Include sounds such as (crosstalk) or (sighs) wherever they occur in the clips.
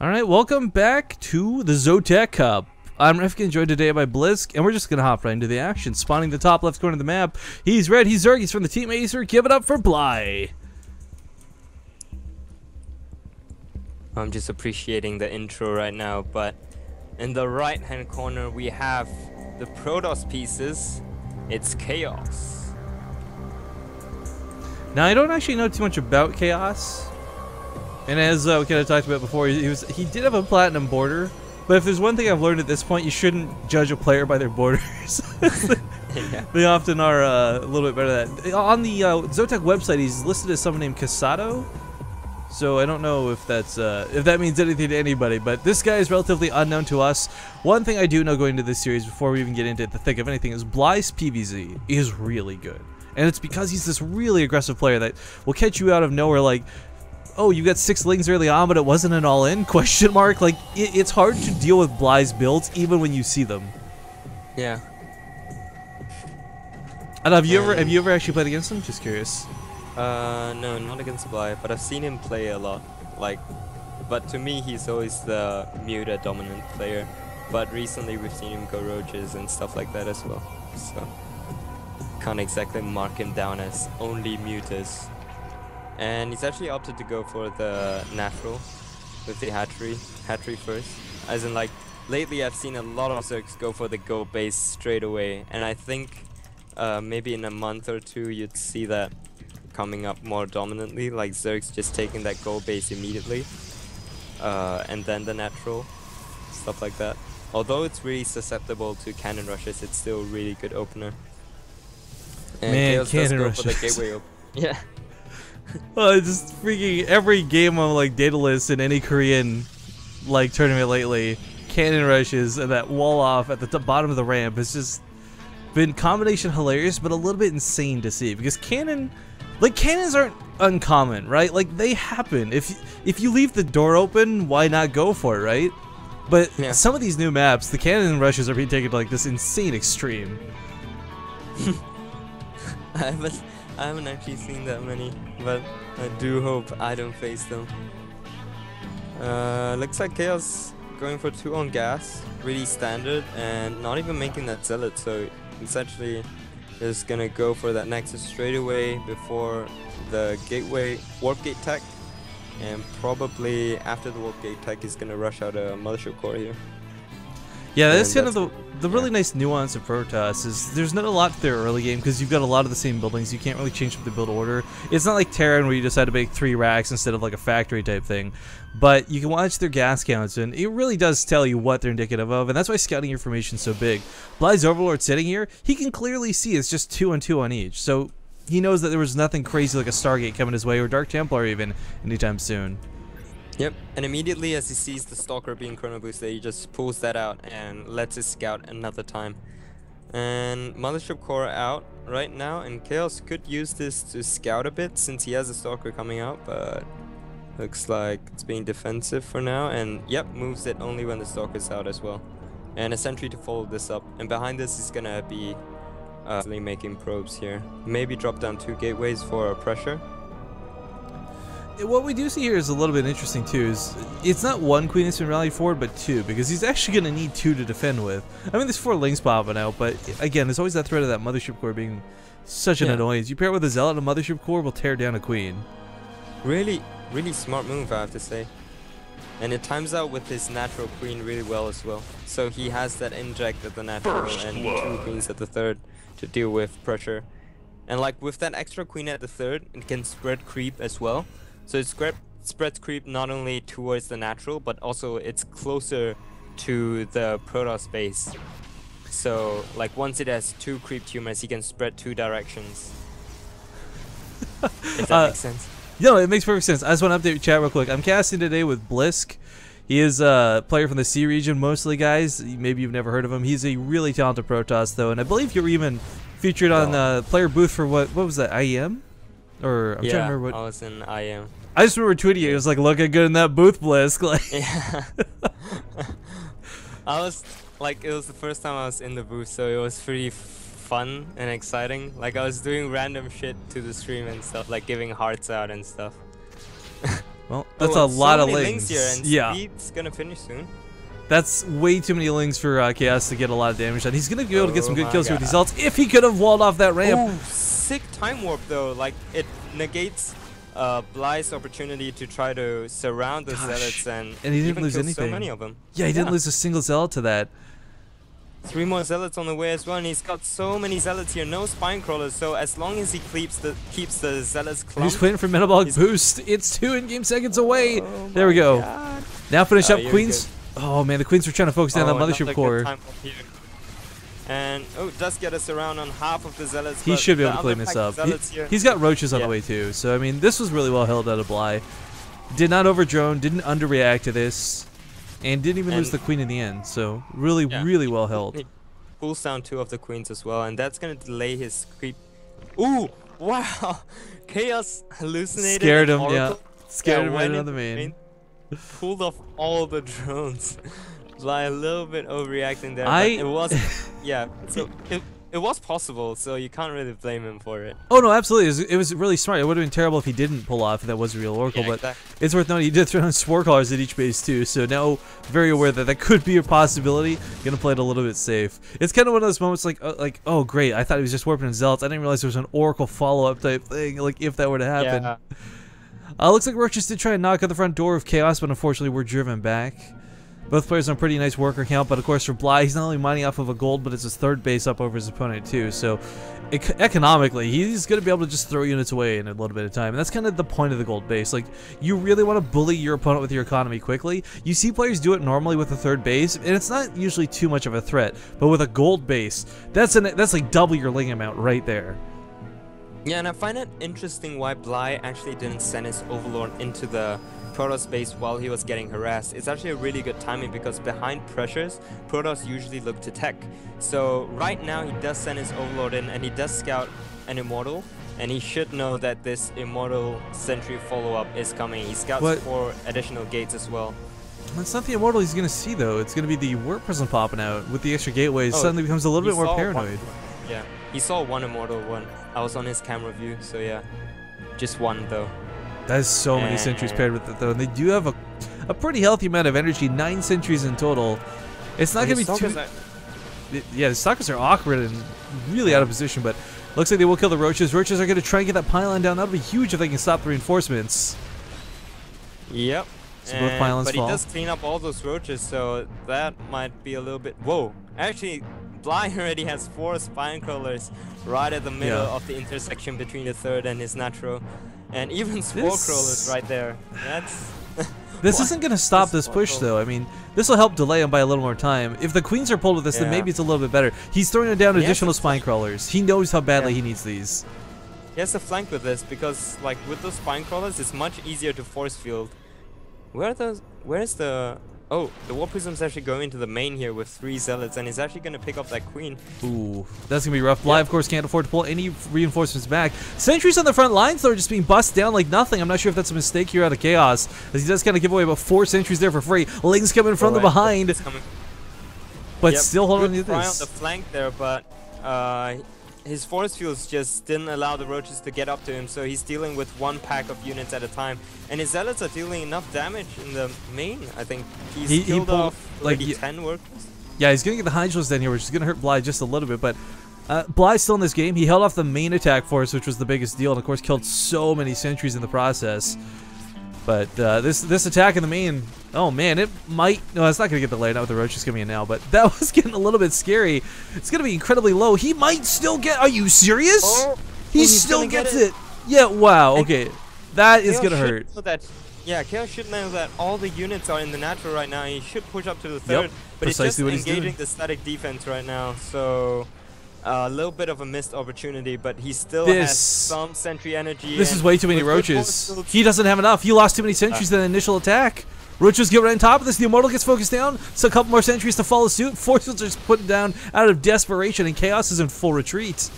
All right, welcome back to the Zotac Cup. I'm Refkin, joined today by Blisk, and we're just gonna hop right into the action. Spawning the top left corner of the map. He's red, he's Zerg, he's from the Team Acer. Give it up for Bly. I'm just appreciating the intro right now, but in the right hand corner we have the Protoss pieces. It's Chaos. Now I don't actually know too much about Chaos, and as uh, we kind of talked about before, he was he did have a platinum border. But if there's one thing I've learned at this point, you shouldn't judge a player by their borders. (laughs) yeah. They often are uh, a little bit better than that. On the uh, Zotac website, he's listed as someone named Casado. So I don't know if that's uh, if that means anything to anybody, but this guy is relatively unknown to us. One thing I do know going into this series, before we even get into the thick of anything, is Bly's PVZ is really good, and it's because he's this really aggressive player that will catch you out of nowhere. Like, oh, you got six lings early on, but it wasn't an all-in? (laughs) Question mark. Like, it, it's hard to deal with Bly's builds even when you see them. Yeah. And have you ever have you ever actually played against him? Just curious. Uh, no, not against Bly, but I've seen him play a lot. Like, but to me, he's always the Muta dominant player. But recently, we've seen him go Roaches and stuff like that as well. So, can't exactly mark him down as only Mutas. And he's actually opted to go for the natural with the hatchery, hatchery first. As in, like, lately I've seen a lot of Zergs go for the gold base straight away, and I think uh, maybe in a month or two you'd see that coming up more dominantly, like Zerg's just taking that gold base immediately, uh, and then the natural, stuff like that. Although it's really susceptible to cannon rushes, it's still a really good opener. And Man, Chaos does cannon go for the gateway op- (laughs) (laughs) Yeah. Well, it's just freaking every game on like Daedalus in any Korean like tournament lately, cannon rushes and that wall off at the bottom of the ramp has just been combination hilarious, but a little bit insane to see because cannon, like cannons aren't uncommon, right? Like they happen. If if you leave the door open, why not go for it, right? But Yeah. some of these new maps, the cannon rushes are being taken to like this insane extreme. (laughs) (laughs) I haven't, I haven't actually seen that many, but I do hope I don't face them. Uh, looks like Chaos going for two on gas, really standard, and not even making that zealot. So actually just gonna go for that nexus straight away before the gateway warp gate tech, and probably after the warp gate tech, he's gonna rush out a mothership core here. Yeah, that's kind of the the really yeah. nice nuance of Protoss is there's not a lot to their early game because you've got a lot of the same buildings. You can't really change up the build order. It's not like Terran where you decide to make three racks instead of like a factory type thing. But you can watch their gas counts and it really does tell you what they're indicative of, and that's why scouting information is so big. Bly's Overlord sitting here, he can clearly see it's just two and two on each, so he knows that there was nothing crazy like a Stargate coming his way or Dark Templar even anytime soon. Yep, and immediately as he sees the Stalker being chrono boosted, he just pulls that out and lets it scout another time. And Mothership Core out right now, and Chaos could use this to scout a bit since he has a Stalker coming out, but looks like it's being defensive for now. And yep, moves it only when the Stalker's out as well. And a sentry to follow this up. And behind this is gonna be uh, making probes here. Maybe drop down two gateways for pressure. What we do see here is a little bit interesting too. Is it's not one queen that's been rallied forward, but two because he's actually going to need two to defend with. I mean, there's four lings popping out, but again, there's always that threat of that mothership core being such an Yeah. annoyance. You pair it with a zealot, and a mothership core will tear down a queen. Really, really smart move, I have to say. And it times out with his natural queen really well as well. So he has that inject at the natural and two queens at the third to deal with pressure. And like with that extra queen at the third, it can spread creep as well. So it spread, spreads creep not only towards the natural, but also it's closer to the Protoss base. So like once it has two creep tumors, he can spread two directions. if that (laughs) Uh, makes sense. No, it makes perfect sense. I just want to update chat real quick. I'm casting today with Blisk. He is a player from the C region, mostly guys. Maybe you've never heard of him. He's a really talented Protoss, though, and I believe you were even featured on the player booth for what? What was that? IEM? Or I'm yeah, trying to remember what. I was in IM. I just remember tweeting it. It was like looking good in that booth, Blisk. (laughs) Like, Yeah. (laughs) I was like, it was the first time I was in the booth, so it was pretty fun and exciting. Like, I was doing random shit to the stream and stuff, like giving hearts out and stuff. (laughs) Well, oh, that's Oh, a so lot of lings. and yeah, Speed's gonna finish soon. That's way too many lings for uh, Chaos to get a lot of damage done. He's gonna be able to get some Oh good my kills here with these ults if he could have walled off that ramp. Oh, sick time warp though. Like it negates uh, Bly's opportunity to try to surround the Gosh. zealots and And he didn't even lose kill anything. So many of them. Yeah, he didn't lose a single zealot to that. Three more zealots on the way as well, and he's got so many zealots here. No spine crawlers, so as long as he keeps the keeps the zealots close. He's clumped. waiting for metabolic He's- boost. It's two in-game seconds away. Oh there we go. God. Now finish Oh, up you're Queens. Oh man, the Queens were trying to focus down Oh, that mothership core. time up here. And oh, does get us around on half of the zealots. He should be able to clean this up. He, has got roaches on Yeah. the way too, so I mean, this was really well held out of Bly. Did not over drone, didn't underreact to this, and didn't even lose the queen in the end. So really, Yeah. really well held. He pulls down two of the queens as well, and that's gonna delay his creep. Ooh, wow! (laughs) Chaos hallucinated. Scared him, yeah. Scared him right on the into main. Pulled off all the drones. (laughs) Like a little bit overreacting there. I- it was, (laughs) yeah. So it, it was possible, so you can't really blame him for it. Oh no, absolutely. It was, it was really smart. It would have been terrible if he didn't pull off that was a real Oracle, Yeah, but exactly. it's worth noting he did throw down spore crawlers at each base too. So now very aware that that could be a possibility. Gonna play it a little bit safe. It's kind of one of those moments like uh, like oh great, I thought he was just warping in zealots. I didn't realize there was an Oracle follow up type thing. Like if that were to happen. Yeah. Uh, looks like Roaches did try and knock on the front door of Chaos, but unfortunately were driven back. Both players on pretty nice worker count, but of course for Bly, he's not only mining off of a gold, but it's his third base up over his opponent too. So ec- economically, he's going to be able to just throw units away in a little bit of time. And that's kind of the point of the gold base. Like, you really want to bully your opponent with your economy quickly. You see players do it normally with a third base, and it's not usually too much of a threat. But with a gold base, that's an that's like double your ling amount right there. Yeah, and I find it interesting why Bly actually didn't send his Overlord into the Protoss base while he was getting harassed. It's actually a really good timing because behind pressures, Protoss usually look to tech. So right now he does send his Overlord in and he does scout an Immortal. And he should know that this Immortal Sentry follow-up is coming. He scouts What- for additional gates as well. That's not the immortal he's gonna see though. It's gonna be the warp prism popping out with the extra gateways. Oh, Suddenly becomes a little bit more saw one- paranoid. yeah, he saw one Immortal one. I was on his camera view, so yeah. Just one though. That is so many sentries Eh. paired with it though, and they do have a, a pretty healthy amount of energy. Nine sentries in total. It's not gonna be his too. Stalkers are- Yeah, the stalkers are awkward and really out of position, but looks like they will kill the roaches. Roaches are gonna try and get that pylon down. That'll be huge if they can stop the reinforcements. Yep. So both And- pylons but fall. he does clean up all those roaches, so that might be a little bit. Whoa! Actually, Bly already has four spine crawlers right at the middle Yeah. of the intersection between the third and his natural, and even spore This- crawlers right there. That's. (sighs) This isn't gonna stop This this push though. I mean, this will help delay him by a little more time. If the queens are pulled with this, then maybe it's a little bit better. He's throwing down He additional spine crawlers. He knows how badly Yeah. he needs these. He has to flank with this because, like, with those spine crawlers, it's much easier to force field. Where are those? Where's the? Oh, the warp prism's actually going into the main here with three zealots, and he's actually gonna pick up that queen. Ooh, that's gonna be rough. Bly, of course, can't afford to pull any reinforcements back. Sentries on the front lines, though, are just being bussed down like nothing. I'm not sure if that's a mistake here out of Chaos, as he does kind of give away about four sentries there for free. Ling's coming from the behind, it's coming but Yep, still holding on to try on this. the flank there, but uh, his force fields just didn't allow the roaches to get up to him, so he's dealing with one pack of units at a time. And his zealots are dealing enough damage in the main. I think he's He- he killed pulled, off like, y- 10 workers. Yeah, he's gonna get the Hydros down here, which is gonna hurt Bly just a little bit, but uh, Bly's still in this game. He held off the main attack force, which was the biggest deal, and of course killed so many sentries in the process. But uh, this this attack in the main, oh man, it might. No, it's not gonna get delayed. Not with the roach roaches coming in now, but (laughs) that was getting a little bit scary. It's gonna be incredibly low. He might still get. Are you serious? Oh, he still gonna get gets it. it. Yeah. Wow. Okay, that is gonna hurt. yeah, Chaos should know that all the units are in the natural right now. He should push up to the third, but he's just precisely what he's engaging the static defense right now. So a little bit of a missed opportunity, but he still This- has some sentry energy. This is way too many roaches. He doesn't have enough. He lost too many uh. sentries in the initial attack. Roaches get right on top of this. The Immortal gets focused down. So a couple more sentries to follow suit. (laughs) Forces are just put down out of desperation, and Chaos is in full retreat.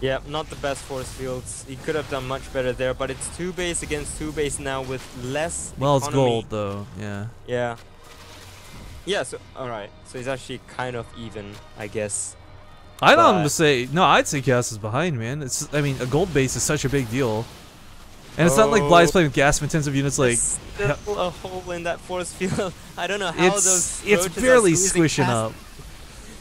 Yeah, not the best force fields. He could have done much better there, but it's two base against two base now with less. Well, it's economy. gold, though. Yeah. Yeah. Yeah. So all right. So he's actually kind of even, I guess. I'd want him But- to say, no, I'd say Chaos is behind, man. It's, I mean, a gold base is such a big deal. And it's not like Bly's Oh. playing with gas intensive units like There's still (laughs) a hole in that force field. (laughs) I don't know how it's those it's roaches are barely squishing past up.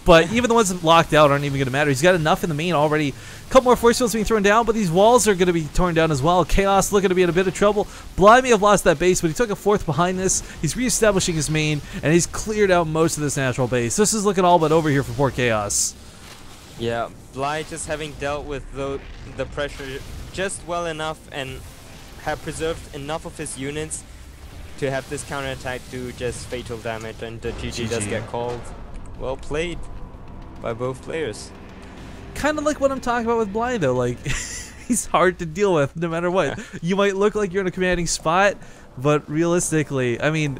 But even the ones that locked out aren't even going to matter. He's got enough in the main already. A couple more force fields being thrown down, but these walls are going to be torn down as well. Chaos looking to be in a bit of trouble. Bly may have lost that base, but he took a fourth behind this. He's reestablishing his main, and he's cleared out most of this natural base. This is looking all but over here for poor Chaos. Yeah, Bly just having dealt with the, the pressure just well enough and have preserved enough of his units to have this counterattack do just fatal damage and the GG, does get called. Well played by both players. Kind of like what I'm talking about with Bly, though. Like, (laughs) he's hard to deal with no matter what. (laughs) You might look like you're in a commanding spot, but realistically, I mean,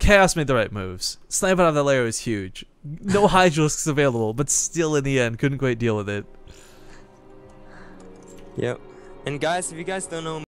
Chaos made the right moves. Sniping out of that lair was huge. No (laughs) Hydralisks available, but still in the end, couldn't quite deal with it. Yep. And guys, if you guys don't know